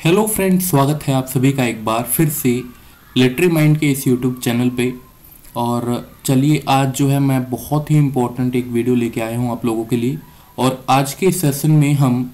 Hello friends स्वागत है आप सभी का एक बार फिर से लिटरी माइंड के इस यूट्यूब चैनल पे। और चलिए, आज जो है मैं बहुत ही इम्पोर्टेंट एक वीडियो लेके आया हूँ आप लोगों के लिए। और आज के सेशन में हम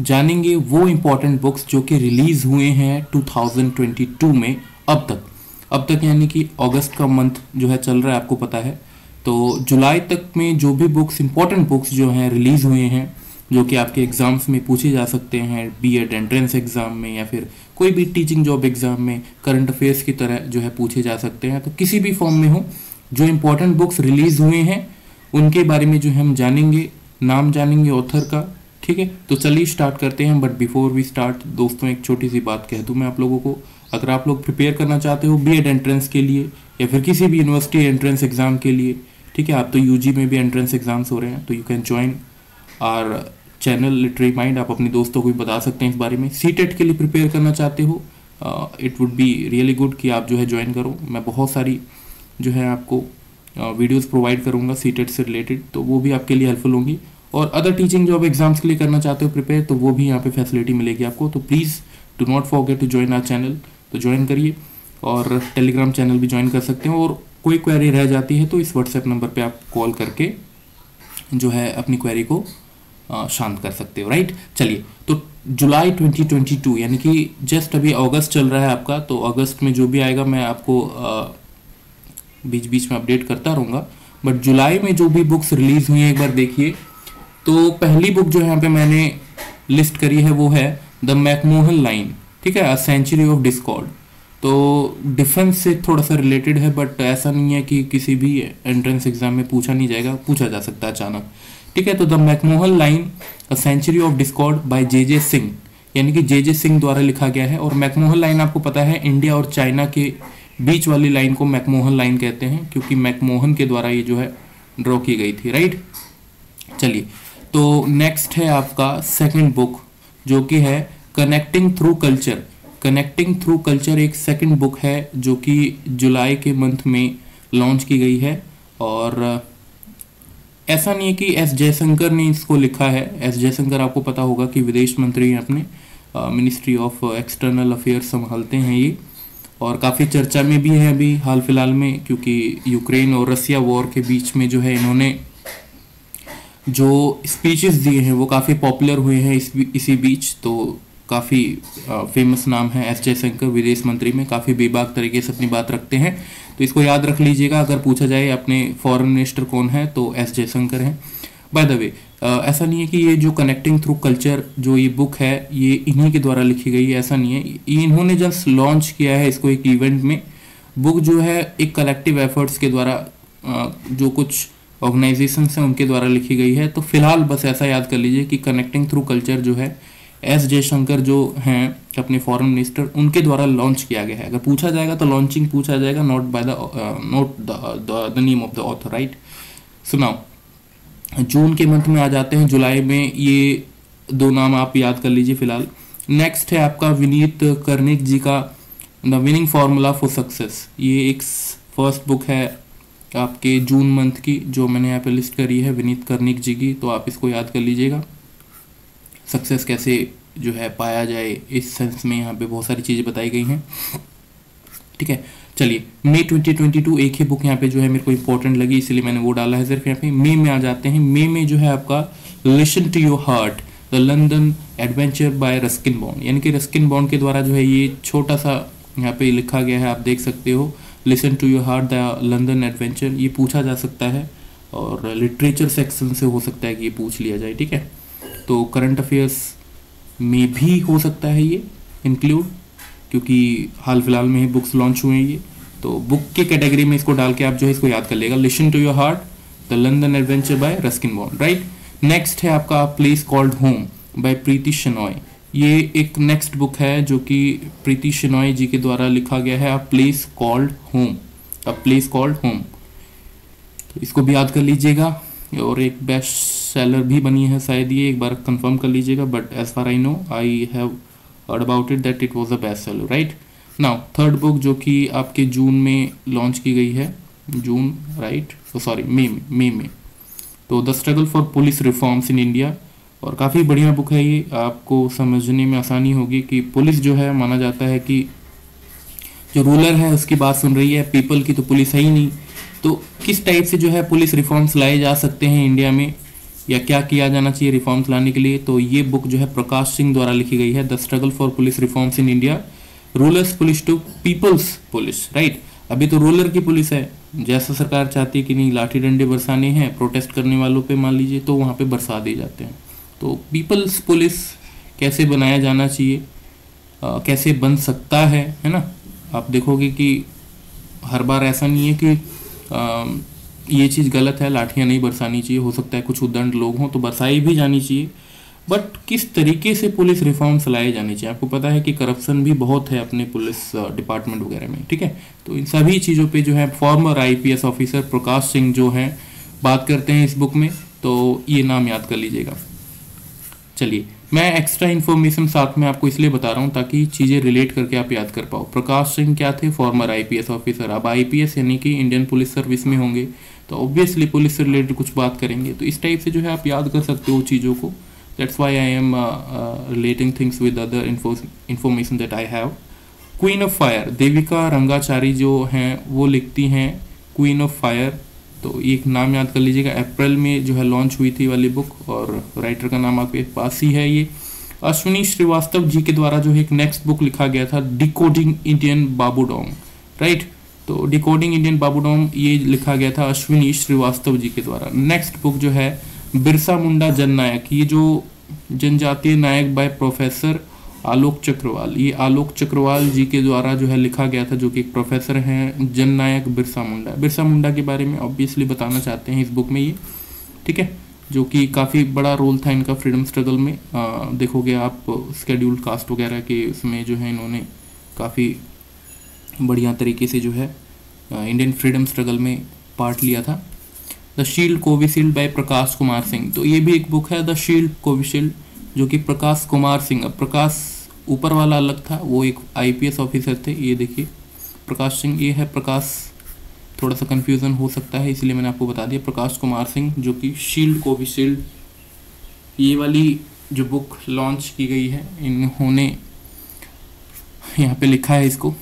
जानेंगे वो इम्पोर्टेंट बुक्स जो कि रिलीज़ हुए हैं 2022 में अब तक। अब तक यानी कि अगस्त का मंथ जो है चल रहा है, आपको पता है। तो जुलाई तक में जो भी बुक्स इम्पोर्टेंट बुक्स जो हैं रिलीज़ हुए हैं जो कि आपके एग्ज़ाम्स में पूछे जा सकते हैं बी एड एंट्रेंस एग्ज़ाम में या फिर कोई भी टीचिंग जॉब एग्ज़ाम में करंट अफेयर्स की तरह जो है पूछे जा सकते हैं। तो किसी भी फॉर्म में हो, जो इम्पोर्टेंट बुक्स रिलीज़ हुए हैं, उनके बारे में जो हम जानेंगे, नाम जानेंगे ऑथर का, ठीक है? तो चलिए स्टार्ट करते हैं बट बिफोर वी स्टार्ट दोस्तों, एक छोटी सी बात कह दूँ मैं आप लोगों को। अगर आप लोग प्रिपेयर करना चाहते हो बी एड एंट्रेंस के लिए या फिर किसी भी यूनिवर्सिटी एंट्रेंस एग्ज़ाम के लिए, ठीक है? आप तो यूजी में भी एंट्रेंस एग्ज़ाम्स हो रहे हैं तो you can join our channel literary mind आप अपने दोस्तों को भी बता सकते हैं इस बारे में। सी टेट के लिए प्रिपेयर करना चाहते हो it would be really good कि आप जो है ज्वाइन करो। मैं बहुत सारी जो है आपको वीडियोस प्रोवाइड करूँगा सी टेट से रिलेटेड तो वो भी आपके लिए हेल्पफुल होंगी। और अदर टीचिंग जॉब एग्ज़ाम्स के लिए करना चाहते हो प्रिपेयर तो वो भी यहाँ पे फैसिलिटी मिलेगी आपको। तो please do not forget to join our channel तो ज्वाइन करिए और टेलीग्राम चैनल भी ज्वाइन कर सकते हो। और कोई क्वेरी रह जाती है तो इस व्हाट्सएप नंबर पे आप कॉल करके जो है अपनी क्वेरी को शांत कर सकते हो राइट चलिए तो जुलाई 2022 यानी कि जस्ट अभी अगस्त चल रहा है आपका तो अगस्त में जो भी आएगा मैं आपको बीच बीच में अपडेट करता रहूँगा। बट जुलाई में जो भी बुक्स रिलीज़ हुई हैं, एक बार देखिए। तो पहली बुक जो यहाँ पे मैंने लिस्ट करी है, वो है द मैकमोहन लाइन, ठीक है? अ सेंचुरी ऑफ़ डिस्कॉर्ड तो डिफेंस से थोड़ा सा रिलेटेड है बट ऐसा नहीं है कि किसी भी एंट्रेंस एग्ज़ाम में पूछा नहीं जाएगा, पूछा जा सकता है अचानक। ठीक है तो the McMahon line a century of discord by J J Singh यानी कि जे जे सिंह द्वारा लिखा गया है, और मैकमोहन लाइन आपको पता है इंडिया और चाइना के बीच वाली लाइन को मैकमोहन लाइन कहते हैं, क्योंकि मैकमोहन के द्वारा ये जो है ड्रॉ की गई थी राइट चलिए तो नेक्स्ट है आपका सेकंड बुक जो कि है connecting through culture connecting through culture एक सेकंड बुक है, जो कि जुलाई के मंथ में लॉन्च की गई है। और ऐसा नहीं है कि एस जयशंकर ने इसको लिखा है। एस जयशंकर, आपको पता होगा कि विदेश मंत्री हैं अपने। मिनिस्ट्री ऑफ़ एक्सटर्नल अफेयर्स संभालते हैं ये। और काफ़ी चर्चा में भी है अभी हाल फ़िलहाल में, क्योंकि यूक्रेन और रसिया वॉर के बीच में जो है इन्होंने जो स्पीचेस दिए हैं, वो काफ़ी पॉपुलर हुए हैं इस इसी बीच। तो काफ़ी फ़ेमस नाम है एस जयशंकर विदेश मंत्री में काफ़ी बेबाक तरीके से अपनी बात रखते हैं। तो इसको याद रख लीजिएगा, अगर पूछा जाए अपने फॉरेन मिनिस्टर कौन है तो एस जयशंकर हैं। बाय द वे ऐसा नहीं है कि ये जो कनेक्टिंग थ्रू कल्चर जो ये बुक है, ये इन्हीं के द्वारा लिखी गई है, ऐसा नहीं है। इन्होंने जस्ट लॉन्च किया है इसको एक इवेंट में। बुक जो है, एक कलेक्टिव एफर्ट्स के द्वारा जो कुछ ऑर्गेनाइजेशन हैं, उनके द्वारा लिखी गई है। तो फ़िलहाल बस ऐसा याद कर लीजिए कि कनेक्टिंग थ्रू कल्चर जो है एस जयशंकर जो हैं अपने फॉरेन मिनिस्टर उनके द्वारा लॉन्च किया गया है। अगर पूछा जाएगा तो लॉन्चिंग पूछा जाएगा not by the not the name of the author right सुनाओ जून के मंथ में आ जाते हैं, जुलाई में ये दो नाम आप याद कर लीजिए फ़िलहाल। नेक्स्ट है आपका विनीत कर्निक जी का the winning formula for success ये एक फ़र्स्ट बुक है आपके जून मंथ की, जो मैंने यहाँ पे लिस्ट करी है विनीत कर्निक जी की तो आप इसको याद कर लीजिएगा। सक्सेस कैसे जो है पाया जाए, इस सेंस में यहाँ पे बहुत सारी चीज़ें बताई गई हैं। ठीक है? चलिए मे 2022 एक ही बुक यहाँ पे जो है मेरे को इंपॉर्टेंट लगी, इसलिए मैंने वो डाला है सिर्फ़ यहाँ पे। मे में आ जाते हैं। मे में जो है आपका listen to your heart the London adventure by Ruskin Bond यानी कि रस्किन बॉन्ड के द्वारा जो है ये छोटा सा यहाँ पे लिखा गया है, आप देख सकते हो। Listen to your heart the London adventure ये पूछा जा सकता है और लिटरेचर सेक्शन से हो सकता है कि ये पूछ लिया जाए। ठीक है? तो करंट अफेयर्स में भी हो सकता है ये इंक्लूड क्योंकि हाल फ़िलहाल में ही बुक्स लॉन्च हुए हैं ये। तो बुक के कैटेगरी में इसको डाल के आप जो है इसको याद कर लेगा। Listen to your heart the London adventure by Ruskin Bond right next है आपका place called home by Preeti Shenoy ये एक नेक्स्ट बुक है जो कि प्रीति शनॉय जी के द्वारा लिखा गया है a place called home a place called home तो इसको भी याद कर लीजिएगा। और एक बेस्ट सेलर भी बनी है शायद ये, एक बार कंफर्म कर लीजिएगा but as far I know I have heard about it that it was a best seller right now third book जो कि आपके जून में लॉन्च की गई है, जून राइट सॉरी मे में मे में। तो the struggle for police reforms in India और काफ़ी बढ़िया बुक है ये। आपको समझने में आसानी होगी कि पुलिस जो है, माना जाता है कि जो रूलर है, उसकी बात सुन रही है। पीपल की तो पुलिस है ही नहीं। तो किस टाइप से जो है पुलिस रिफॉर्म्स लाए जा सकते हैं इंडिया में? या क्या किया जाना चाहिए रिफॉर्म्स लाने के लिए? तो ये बुक जो है प्रकाश सिंह द्वारा लिखी गई है the struggle for police reforms in India rulers police to peoples police right अभी तो रूलर की पुलिस है। जैसा सरकार चाहती है कि नहीं लाठी डंडे बरसाने हैं प्रोटेस्ट करने वालों पे मान लीजिए तो वहाँ पे बरसा दिए जाते हैं। तो पीपल्स पुलिस कैसे बनाया जाना चाहिए? आ, कैसे बन सकता है? है ना? आप देखोगे कि हर बार ऐसा नहीं है कि ये चीज़ गलत है, लाठियाँ नहीं बरसानी चाहिए। हो सकता है कुछ उदंड लोग हों तो बरसाई भी जानी चाहिए। बट किस तरीके से पुलिस रिफॉर्म्स लाए जाने चाहिए? आपको पता है कि करप्शन भी बहुत है अपने पुलिस डिपार्टमेंट वगैरह में, ठीक है? तो इन सभी चीज़ों पे जो है former IPS officer Prakash Singh जो हैं, बात करते हैं इस बुक में तो ये नाम याद कर लीजिएगा। चलिए मैं एक्स्ट्रा इन्फॉर्मेशन साथ में आपको इसलिए बता रहा हूँ ताकि चीज़ें रिलेट करके आप याद कर पाओ। प्रकाश सिंह क्या थे? फॉर्मर आईपीएस ऑफिसर अब आईपीएस यानी कि इंडियन पुलिस सर्विस में होंगे। तो ऑब्वियसली पुलिस से रिलेटेड कुछ बात करेंगे। तो इस टाइप से जो है आप याद कर सकते हो चीज़ों को। That's why I am relating things with other information that I have queen of fire Devika Rangachari जो हैं, वो लिखती हैं क्वीन ऑफ़ फायर तो एक नाम याद कर लीजिएगा, अप्रैल में जो है लॉन्च हुई थी वाली बुक और राइटर का नाम आपके पास ही है ये। अश्विनी श्रीवास्तव जी के द्वारा जो है एक नेक्स्ट बुक लिखा गया था डिकोडिंग इंडियन बाबूडोंग राइट तो डिकोडिंग इंडियन बाबूडोंग ये लिखा गया था अश्विनी श्रीवास्तव जी के द्वारा। नेक्स्ट बुक जो है, बिरसा मुंडा जननायक ये जो जनजातीय नायक बाय प्रोफेसर आलोक चक्रवाल। ये आलोक चक्रवाल जी के द्वारा जो है लिखा गया था जो कि एक प्रोफेसर हैं जन नायक बिरसा मुंडा। बिरसा मुंडा के बारे में ऑब्वियसली बताना चाहते हैं इस बुक में ये ठीक है? जो कि काफ़ी बड़ा रोल था इनका फ्रीडम स्ट्रगल में। आ, देखोगे आप स्केड्यूल्ड कास्ट वगैरह के उसमें जो है इन्होंने काफ़ी बढ़िया तरीके से जो है इंडियन फ्रीडम स्ट्रगल में पार्ट लिया था। The shield Covishield by Prakash Kumar Singh तो ये भी एक बुक है द शील्ड कोविशील्ड जो कि प्रकाश कुमार सिंह अब प्रकाश ऊपर वाला अलग था, वो एक आईपीएस ऑफिसर थे। ये देखिए, प्रकाश सिंह, ये है प्रकाश। थोड़ा सा कन्फ्यूज़न हो सकता है, इसलिए मैंने आपको बता दिया। प्रकाश कुमार सिंह, जो कि शील्ड कोविशील्ड ये वाली जो बुक लॉन्च की गई है, इन्होंने यहाँ पे लिखा है इसको।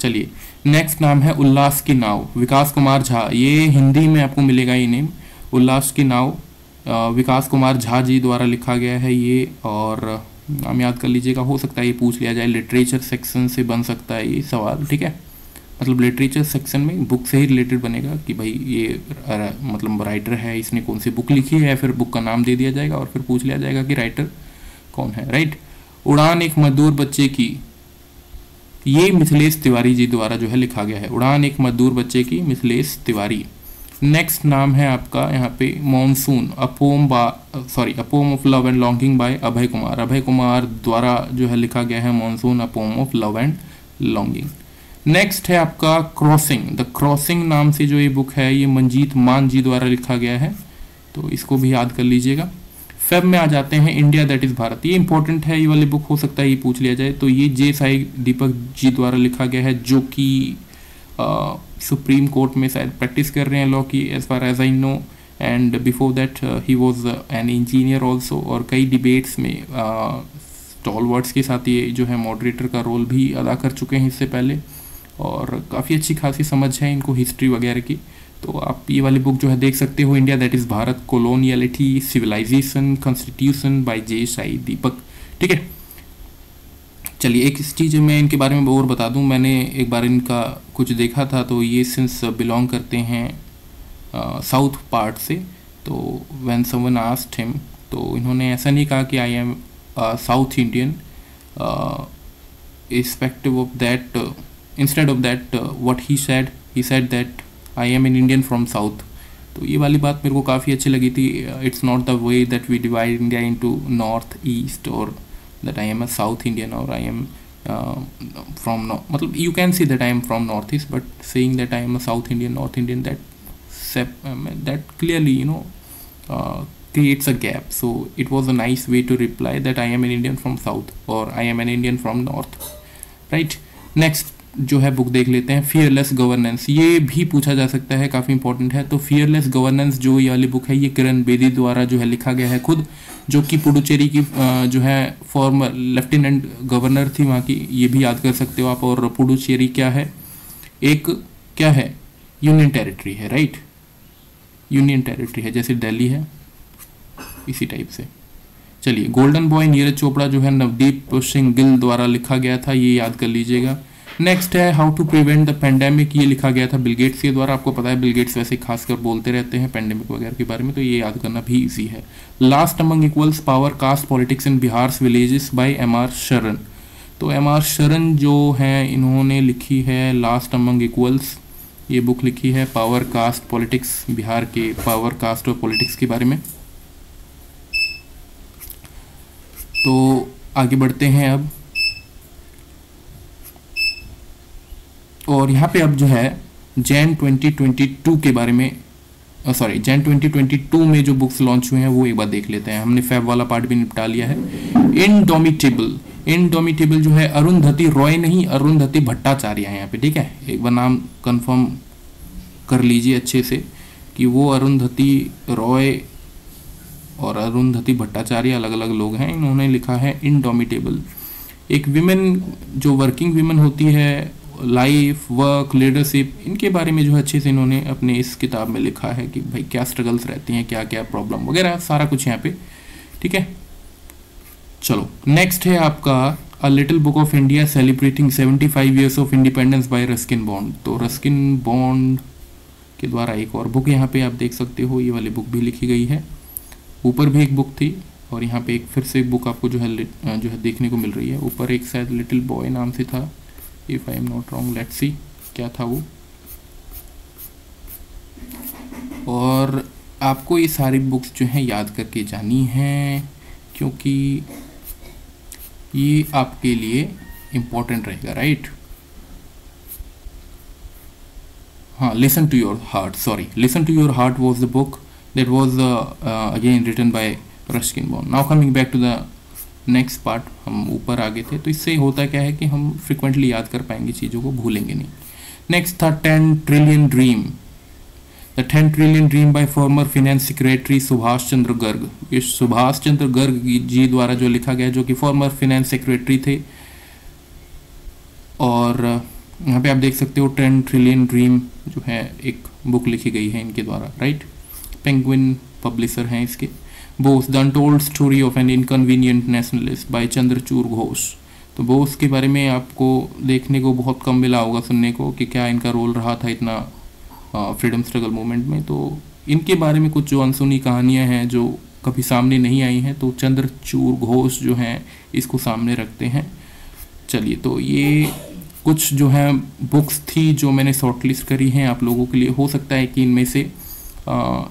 चलिए नेक्स्ट नाम है उल्लास की नाव। विकास कुमार झा, ये हिंदी में आपको मिलेगा ये नेम उल्लास की नाव विकास कुमार झा जी द्वारा लिखा गया है ये, और नाम याद कर लीजिएगा, हो सकता है ये पूछ लिया जाए लिटरेचर सेक्शन से बन सकता है ये सवाल, ठीक है? मतलब लिटरेचर सेक्शन में बुक से ही रिलेटेड बनेगा कि भाई ये मतलब राइटर है, इसने कौन सी बुक लिखी है फिर बुक का नाम दे दिया जाएगा और फिर पूछ लिया जाएगा कि राइटर कौन है राइट उड़ान एक मजदूर बच्चे की, ये मिथिलेश तिवारी जी द्वारा जो है लिखा गया है, उड़ान एक मजदूर बच्चे की मिथिलेश तिवारी। नेक्स्ट नाम है आपका यहाँ पे मॉनसून अपोम बा sorry a poem of love and longing by Abhay Kumar Abhay Kumar द्वारा जो है लिखा गया है monsoon a poem of love and longing next है आपका क्रॉसिंग द क्रॉसिंग नाम से जो ये बुक है, ये मंजीत मान जी द्वारा लिखा गया है तो इसको भी याद कर लीजिएगा। फेब में आ जाते हैं इंडिया दैट इज़ भारत ये इंपॉर्टेंट है, ये वाली बुक हो सकता है, ये पूछ लिया जाए। तो ये जे साई दीपक जी द्वारा लिखा गया है, जो कि सुप्रीम कोर्ट में शायद प्रैक्टिस कर रहे हैं लॉ की as far as I know and before that he was an engineer also और कई डिबेट्स में स्टॉल वर्ड्स के साथ ये जो है मॉडरेटर का रोल भी अदा कर चुके हैं इससे पहले. और काफ़ी अच्छी खासी समझ है इनको हिस्ट्री वगैरह की. तो आप ये वाली बुक जो है देख सकते हो India that is Bharat coloniality civilization constitution by J Sai Deepak ठीक है? चलिए, एक चीज़ मैं इनके बारे में और बता दूँ। मैंने एक बार इनका कुछ देखा था तो ये सिंस बिलोंग करते हैं साउथ पार्ट से। तो वैन समवन आस्ट हिम तो इन्होंने ऐसा नहीं कहा कि I am South Indian irrespective of that instead of that what he said he said that I am an Indian from south तो ये वाली बात मेरे को काफ़ी अच्छी लगी थी। It's not the way that we divide India into north east और that I am a South Indian or I am uh, from no matlab you can see that I am from Northeast but saying that I am a South Indian North Indian that sep- um, that clearly you know uh, creates a gap. So it was a nice way to reply that I am an Indian from South or I am an Indian from North. Right? Next जो है book देख लेते हैं fearless governance ये भी पूछा जा सकता है, काफ़ी इंपॉर्टेंट है। तो फियरलेस गवर्नेंस जो ये वाली बुक है, ये किरण बेदी द्वारा जो है लिखा गया है खुद, जो कि पुडुचेरी की जो है फॉर्मर लेफ्टिनेंट गवर्नर थी, वहाँ की, ये भी याद कर सकते हो आप, और पुडुचेरी क्या है? एक, क्या है? यूनियन टेरिटरी है राइट यूनियन टेरिटरी है, जैसे दिल्ली है, इसी टाइप से। चलिए गोल्डन बॉय नीरज चोपड़ा जो है, नवदीप सिंह गिल द्वारा लिखा गया था, ये याद कर लीजिएगा। नेक्स्ट है how to prevent the pandemic ये लिखा गया था बिलगेट्स के द्वारा। आपको पता है बिलगेट्स वैसे खासकर बोलते रहते हैं पेंडेमिक वगैरह के बारे में तो ये याद करना भी इजी है। Last among equals power caste politics in Bihar villages by M R Sharan तो एम आर शरण जो है, इन्होंने लिखी है लास्ट अमंग इक्वल्स ये बुक लिखी है पावर कास्ट पॉलिटिक्स बिहार के पावर कास्ट और पॉलिटिक्स के बारे में। तो आगे बढ़ते हैं अब। और यहाँ पे अब जो है जैन 2022 के बारे में सॉरी जैन 2022 में जो बुक्स लॉन्च हुए हैं, वो एक बार देख लेते हैं। हमने फैब वाला पार्ट भी निपटा लिया है। इनडोमिटेबल इनडोमिटेबल जो है, अरुंधति रॉय नहीं, अरुंधति भट्टाचार्य है यहाँ पे, ठीक है? एक बार नाम कंफर्म कर लीजिए अच्छे से कि वो अरुंधति रॉय और अरुंधति भट्टाचार्य अलग अलग लोग हैं। इन्होंने लिखा है इनडोमिटेबल एक विमेन जो वर्किंग विमेन होती है लाइफ वर्क लीडरशिप इनके बारे में जो अच्छे से इन्होंने अपने इस किताब में लिखा है कि भाई क्या स्ट्रगल्स रहती हैं क्या क्या प्रॉब्लम वगैरह, सारा कुछ यहाँ पे, ठीक है? चलो नेक्स्ट है आपका a little book of India celebrating 75 years of independence by Ruskin Bond तो रस्किन बॉन्ड के द्वारा एक और बुक यहाँ पे आप देख सकते हो, ये वाली बुक भी लिखी गई है। ऊपर भी एक बुक थी और यहाँ पे एक फिर से एक बुक आपको जो है जो है देखने को मिल रही है। ऊपर एक शायद लिटिल बॉय नाम से था। If I am not wrong let's see क्या था वो। और आपको ये सारी बुक्स जो हैं याद करके जानी हैं क्योंकि ये आपके लिए इम्पोर्टेंट रहेगा राइट हाँ listen to your heart sorry listen to your heart was the book that was uh, uh, again written by. Now coming back to the next part हम ऊपर आगे थे तो इससे होता क्या है कि हम फ्रिक्वेंटली याद कर पाएँगे चीज़ों को, भूलेंगे नहीं। नेक्स्ट था ten trillion dream the ten trillion dream by former finance secretary Subhash Chandra Garg ये सुभाष चंद्र गर्ग जी द्वारा जो लिखा गया, जो कि फॉर्मर फिनेंस सेक्रेटरी थे, और यहाँ पे आप देख सकते हो टेन ट्रिलियन ड्रीम जो है, एक बुक लिखी गई है इनके द्वारा राइट पेंगुइन पब्लिशर हैं इसके। Bose the untold story of an inconvenient nationalist by Chandrachur Ghosh. तो बोस के बारे में आपको देखने को बहुत कम मिला होगा सुनने को कि क्या इनका रोल रहा था इतना फ्रीडम स्ट्रगल मूवमेंट में। तो इनके बारे में कुछ जो अनसुनी कहानियाँ हैं जो कभी सामने नहीं आई हैं तो चंद्रचूर घोष जो हैं, इसको सामने रखते हैं। चलिए तो ये कुछ जो है बुक्स थी जो मैंने शॉर्टलिस्ट करी हैं आप लोगों के लिए। हो सकता है कि इनमें से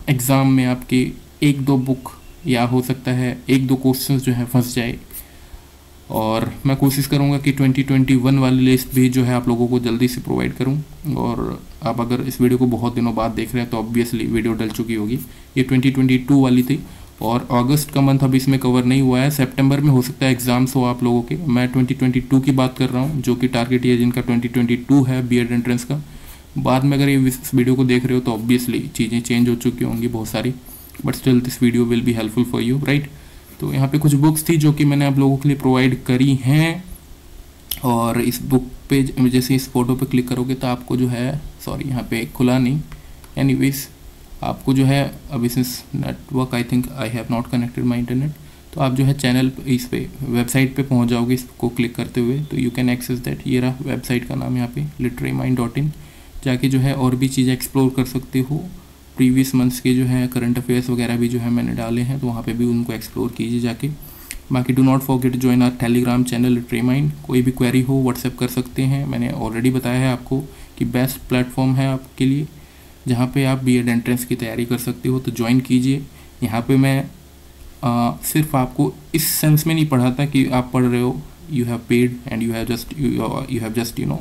एग्ज़ाम में आपके एक दो बुक या हो सकता है एक दो क्वेश्चन जो है फंस जाए। और मैं कोशिश करूँगा कि 2021 वाली लिस्ट भी जो है आप लोगों को जल्दी से प्रोवाइड करूँ। और आप अगर इस वीडियो को बहुत दिनों बाद देख रहे हैं तो ऑब्वियसली वीडियो डल चुकी होगी। ये 2022 वाली थी और अगस्त का मंथ अभी इसमें कवर नहीं हुआ है। सितंबर में हो सकता है एग्ज़ाम्स हो आप लोगों के। मैं 2022 की बात कर रहा हूँ, जो कि टारगेट ईयर जिनका 2022 है बी एंट्रेंस का। बाद में अगर ये वीडियो को देख रहे हो तो ऑब्वियसली चीज़ें चेंज हो चुकी होंगी बहुत सारी। But still this video will be helpful for you right तो यहाँ पे कुछ बुक्स थी जो कि मैंने आप लोगों के लिए प्रोवाइड करी हैं। और इस बुक पे जैसे इस फ़ोटो पे क्लिक करोगे तो आपको जो है सॉरी यहाँ पे खुला नहीं। एनी आपको जो है अभी since network I think I have not connected my internet तो आप जो है चैनल इस पे वेबसाइट पे पहुँच जाओगे इसको क्लिक करते हुए। तो यू कैन एक्सेस दैट ये रहा वेबसाइट का नाम यहाँ पे लिटरी माइंड डॉट इन जाके जो है और भी चीज़ें एक्सप्लोर कर सकते हो। प्रीवियस मंथ्स के जो है करंट अफेयर्स वगैरह भी जो है मैंने डाले हैं तो वहाँ पे भी उनको एक्सप्लोर कीजिए जाके। बाकी do not forget join our Telegram channel tree mind कोई भी क्वेरी हो व्हाट्सएप कर सकते हैं। मैंने ऑलरेडी बताया है आपको कि बेस्ट प्लेटफॉर्म है आपके लिए जहाँ पे आप बी एड एंट्रेंस की तैयारी कर सकते हो तो ज्वाइन कीजिए। यहाँ पे मैं आ, सिर्फ़ आपको इस सेंस में नहीं पढ़ाता कि आप पढ़ रहे हो you have paid and you have just you have just you know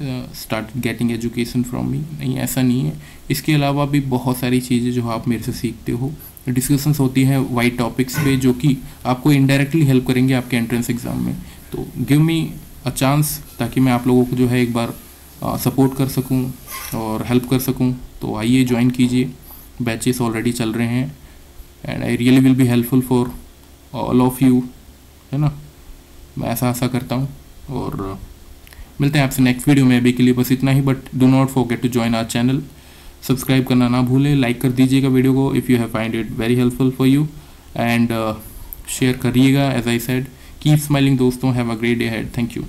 start getting education from me नहीं, ऐसा नहीं है। इसके अलावा भी बहुत सारी चीज़ें जो आप मेरे से सीखते हो। डिस्कशंस होती हैं वाइट टॉपिक्स पे जो कि आपको इनडायरेक्टली हेल्प करेंगे आपके एंट्रेंस एग्ज़ाम में। तो गिव मी अ चांस ताकि मैं आप लोगों को जो है एक बार सपोर्ट कर सकूँ और हेल्प कर सकूँ। तो आइए ज्वाइन कीजिए। बैचेस ऑलरेडी चल रहे हैं। And I really will be helpful for all of you है ना? मैं ऐसा ऐसा करता हूँ और मिलते हैं आपसे नेक्स्ट वीडियो में अभी के लिए बस इतना ही but do not forget to join our channel subscribe करना ना भूलें लाइक कर दीजिएगा वीडियो को if you have find it very helpful for you and share करिएगा as I said keep smiling दोस्तों have a great day had thank you